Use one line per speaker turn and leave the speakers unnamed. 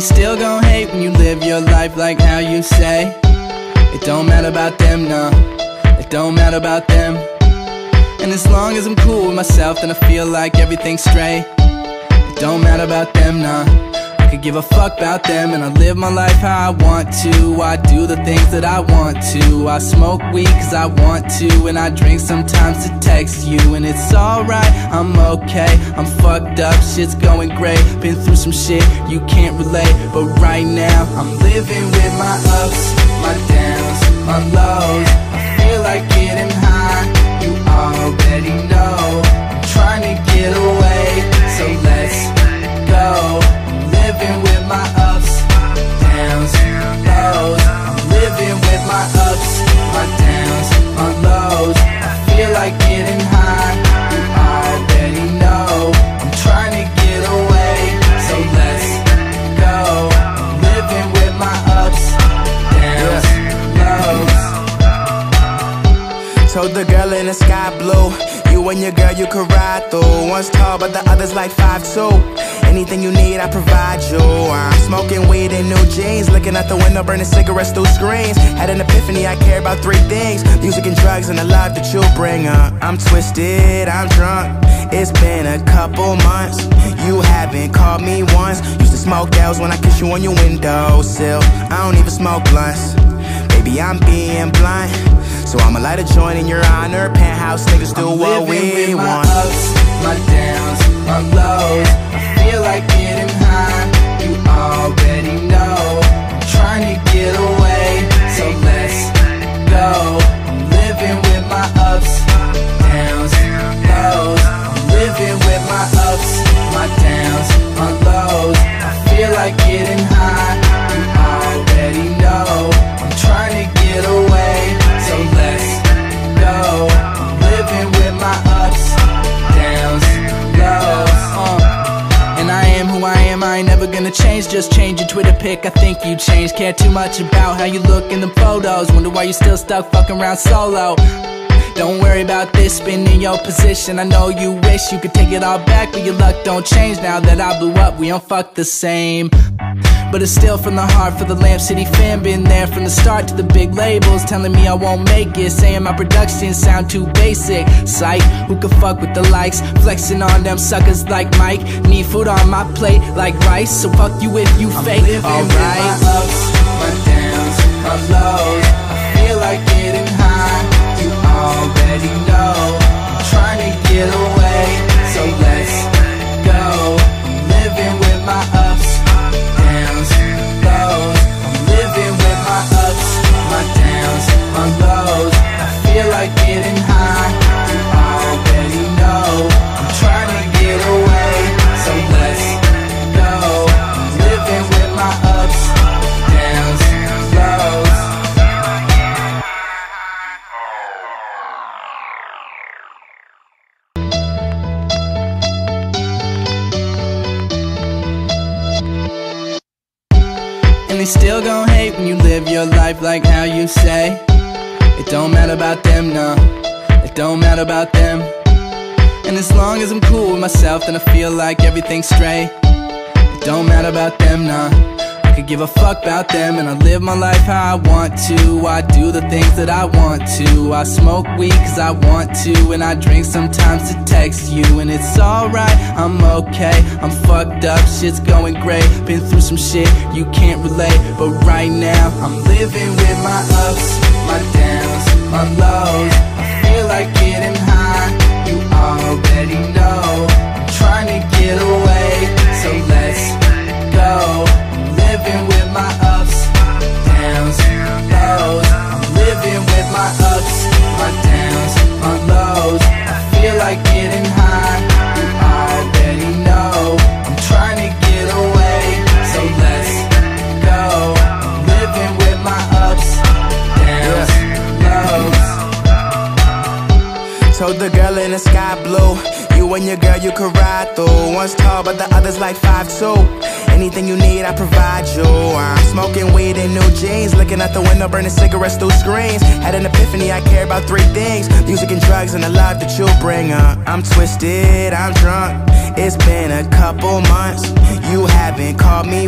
they still gon' hate when you live your life like how you say. It don't matter about them, no. It don't matter about them. And as long as I'm cool with myself, then I feel like everything's straight. It don't matter about them, nah. Could give a fuck about them, and I live my life how I want to. I do the things that I want to. I smoke weed cause I want to, and I drink sometimes to text you. And it's alright, I'm okay. I'm fucked up, shit's going great. Been through some shit you can't relate, but right now I'm living with my ups, my downs, my lows. I feel like getting high, you already know.
Told the girl in the sky blue, you and your girl you could ride through. One's tall, but the other's like five two. Anything you need, I provide you. I'm smoking weed in new jeans, looking out the window, burning cigarettes through screens. Had an epiphany, I care about three things: music and drugs, and the love that you bring. Uh, I'm twisted, I'm drunk. It's been a couple months. You haven't called me once. Used to smoke L's when I kiss you on your windowsill. I don't even smoke blunts. Baby, I'm being blind. So I'ma light a joint in your honor. Penthouse niggas do what
living
we
with my
want.
ups, my downs, my lows. I feel like getting high. You already know. I'm trying to get away, so let's go. I'm living with my ups, downs, lows. I'm living with my ups, my downs, my lows. I feel like getting high. Just change your Twitter pic, I think you changed. Care too much about how you look in the photos. Wonder why you still stuck fucking around solo. Don't worry about this, been in your position. I know you wish you could take it all back, but your luck don't change now that I blew up. We don't fuck the same. But it's still from the heart for the Lamp City fan. Been there from the start to the big labels, telling me I won't make it. Saying my production sound too basic. Psych, who could fuck with the likes? Flexing on them suckers like Mike. Need food on my plate like rice, so fuck you if you fake. Alright. My ups, my downs, my lows. I feel like getting high. You already know. I'm trying to get away, they still gon' hate when you live your life like how you say. It don't matter about them, no. It don't matter about them. And as long as I'm cool with myself, then I feel like everything's straight. It don't matter about them, nah. I could give a fuck about them, and I live my life how I want to. I do the things that I want to. I smoke weed cause I want to, and I drink sometimes to text you. And it's alright, I'm okay. I'm fucked up, shit's going great. Been through some shit you can't relate, but right now I'm living with my ups, my downs, my lows. I feel like getting high, you already know. I'm trying to get
you and your girl you could ride through. One's tall, but the other's like five two. Anything you need, I provide you. I'm smoking weed in new jeans, looking out the window, burning cigarettes through screens. Had an epiphany, I care about three things: music and drugs, and the love that you bring. Uh, I'm twisted, I'm drunk. It's been a couple months. You haven't called me